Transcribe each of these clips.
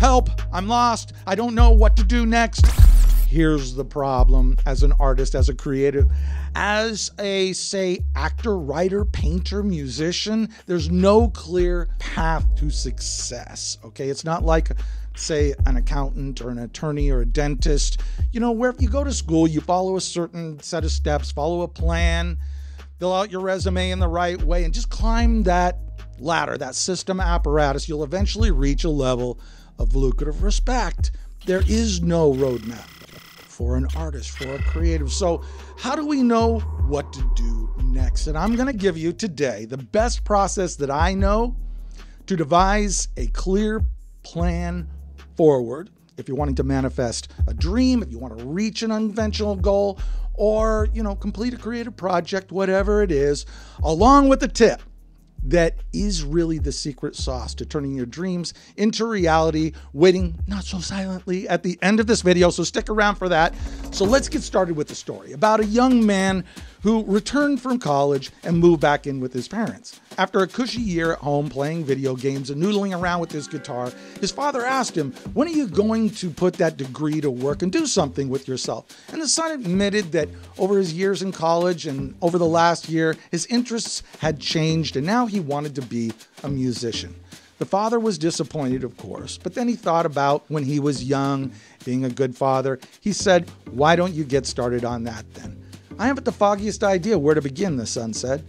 Help! I'm lost. I don't know what to do next. Here's the problem as an artist, as a creative, as a, say, actor, writer, painter, musician, there's no clear path to success. Okay. It's not like, say, an accountant or an attorney or a dentist. You know, where if you go to school, you follow a certain set of steps, follow a plan, fill out your resume in the right way, and just climb that ladder, that system apparatus. You'll eventually reach a level of lucrative respect. There is no roadmap for an artist, for a creative. So, how do we know what to do next? And I'm going to give you today the best process that I know to devise a clear plan forward. If you're wanting to manifest a dream, if you want to reach an unconventional goal, or, you know, complete a creative project, whatever it is, along with the tip that is really the secret sauce to turning your dreams into reality, waiting not so silently at the end of this video. So stick around for that. So let's get started with the story about a young man who returned from college and moved back in with his parents. After a cushy year at home playing video games and noodling around with his guitar, his father asked him, When are you going to put that degree to work and do something with yourself? And the son admitted that over his years in college and over the last year, his interests had changed and now he wanted to be a musician. The father was disappointed, of course, but then he thought about when he was young, being a good father. He said, Why don't you get started on that then? I haven't the foggiest idea where to begin, the son said.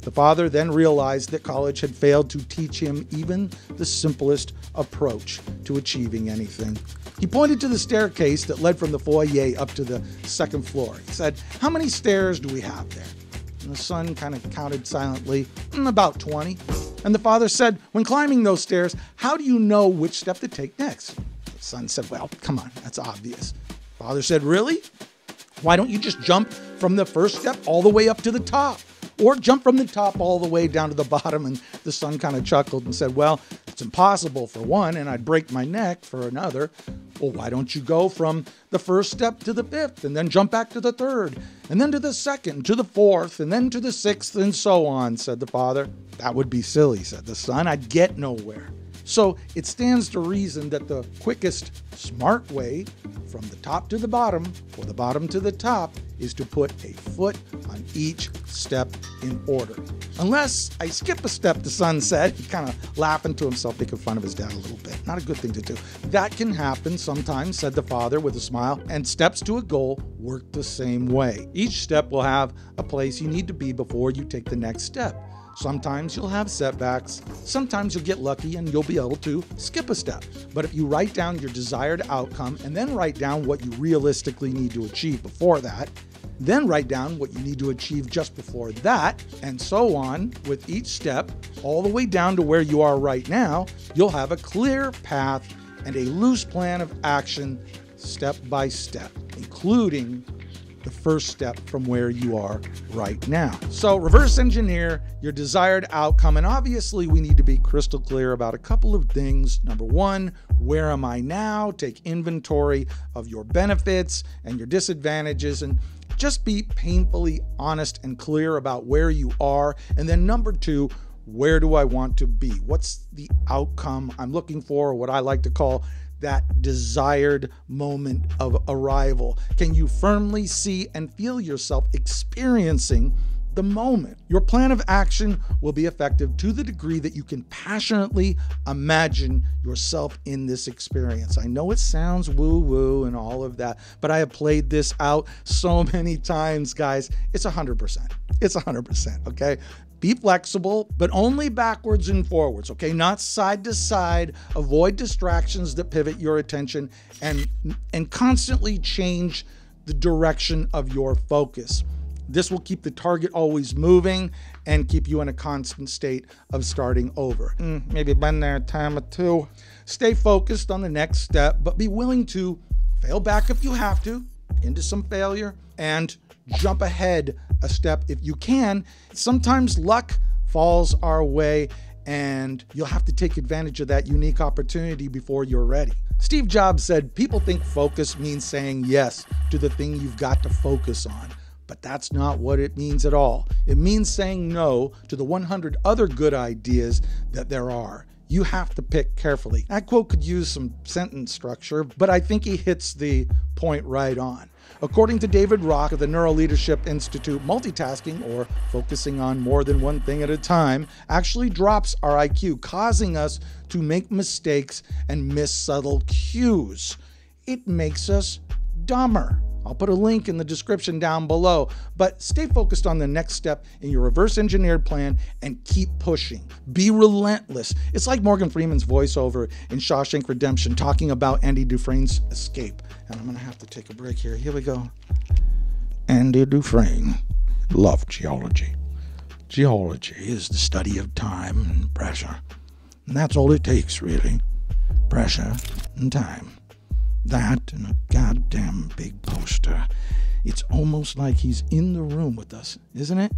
The father then realized that college had failed to teach him even the simplest approach to achieving anything. He pointed to the staircase that led from the foyer up to the second floor. He said, How many stairs do we have there? And the son kind of counted silently, mm, about 20. And the father said, When climbing those stairs, how do you know which step to take next? The son said, Well, come on, that's obvious. Father said, Really? Why don't you just jump from the first step all the way up to the top? Or jump from the top all the way down to the bottom. And the son kind of chuckled and said, Well, it's impossible for one, and I'd break my neck for another. Well, why don't you go from the first step to the fifth, and then jump back to the third, and then to the second, to the fourth, and then to the sixth, and so on, said the father. That would be silly, said the son. I'd get nowhere. So it stands to reason that the quickest, smart way from the top to the bottom, or the bottom to the top, is to put a foot on each step in order. Unless I skip a step, the son said, kind of laughing to himself, making fun of his dad a little bit. Not a good thing to do. That can happen sometimes, said the father with a smile, and steps to a goal work the same way. Each step will have a place you need to be before you take the next step. Sometimes you'll have setbacks, sometimes you'll get lucky and you'll be able to skip a step. But if you write down your desired outcome and then write down what you realistically need to achieve before that, then write down what you need to achieve just before that, and so on with each step, all the way down to where you are right now, you'll have a clear path and a loose plan of action step by step, including the first step from where you are right now. So, reverse engineer your desired outcome. And obviously, we need to be crystal clear about a couple of things. Number one, where am I now? Take inventory of your benefits and your disadvantages and just be painfully honest and clear about where you are. And then, number two, where do I want to be? What's the outcome I'm looking for, what I like to call that desired moment of arrival? Can you firmly see and feel yourself experiencing the moment? Your plan of action will be effective to the degree that you can passionately imagine yourself in this experience. I know it sounds woo woo and all of that, but I have played this out so many times, guys. It's 100%. It's 100%. Okay. Be flexible, but only backwards and forwards, okay? Not side to side. Avoid distractions that pivot your attention and and constantly change the direction of your focus. This will keep the target always moving and keep you in a constant state of starting over. Mm, maybe been there a time or two. Stay focused on the next step, but be willing to fail back if you have to, into some failure, and jump ahead a step if you can. Sometimes luck falls our way, and you'll have to take advantage of that unique opportunity before you're ready. Steve Jobs said, People think focus means saying yes to the thing you've got to focus on. But that's not what it means at all. It means saying no to the 100 other good ideas that there are. you have to pick carefully. That quote could use some sentence structure, but I think he hits the point right on. According to David Rock of the Neuro Leadership Institute, multitasking, or focusing on more than one thing at a time, actually drops our IQ, causing us to make mistakes and miss subtle cues. It makes us dumber. I'll put a link in the description down below. But stay focused on the next step in your reverse engineered plan and keep pushing. Be relentless. It's like Morgan Freeman's voiceover in Shawshank Redemption talking about Andy Dufresne's escape. And I'm going to have to take a break here. Here we go. Andy Dufresne loved geology. Geology is the study of time and pressure. And that's all it takes, really pressure and time. That and a goddamn big poster. It's almost like he's in the room with us, isn't it?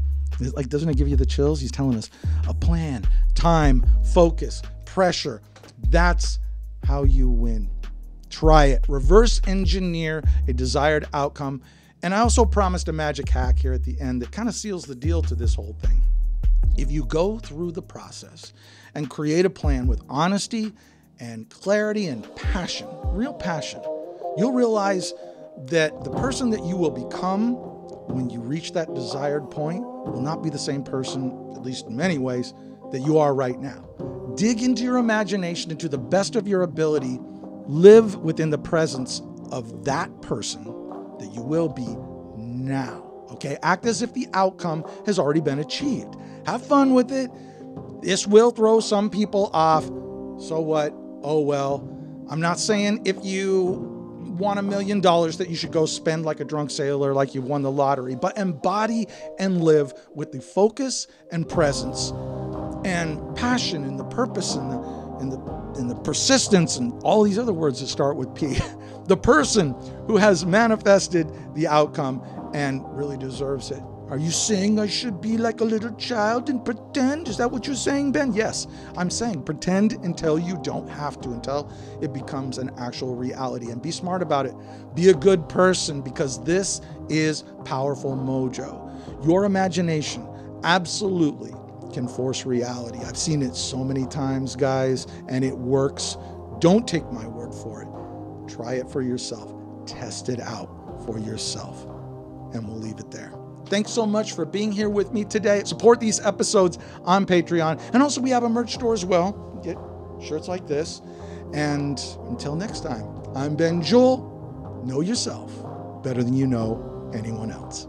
Like, doesn't it give you the chills? He's telling us a plan, time, focus, pressure. That's how you win. Try it. Reverse engineer a desired outcome. And I also promised a magic hack here at the end that kind of seals the deal to this whole thing. If you go through the process and create a plan with honesty and clarity and passion, real passion, you'll realize that the person that you will become when you reach that desired point will not be the same person, at least in many ways, that you are right now. Dig into your imagination into the best of your ability. Live within the presence of that person that you will be now. Okay, act as if the outcome has already been achieved. Have fun with it. This will throw some people off. So what? Oh well. I'm not saying if you want a million dollars that you should go spend like a drunk sailor like you won the lottery, but embody and live with the focus and presence and passion and the purpose and the and the and the persistence and all these other words that start with P. the person who has manifested the outcome and really deserves it. Are you saying I should be like a little child and pretend? Is that what you're saying, Ben? Yes, I'm saying pretend until you don't have to, until it becomes an actual reality. And be smart about it. Be a good person because this is powerful mojo. Your imagination absolutely can force reality. I've seen it so many times, guys, and it works. Don't take my word for it. Try it for yourself. Test it out for yourself. And we'll leave it there. Thanks so much for being here with me today. Support these episodes on Patreon. And also, we have a merch store as well. Get shirts like this. And until next time, I'm Ben Jewell. Know yourself better than you know anyone else.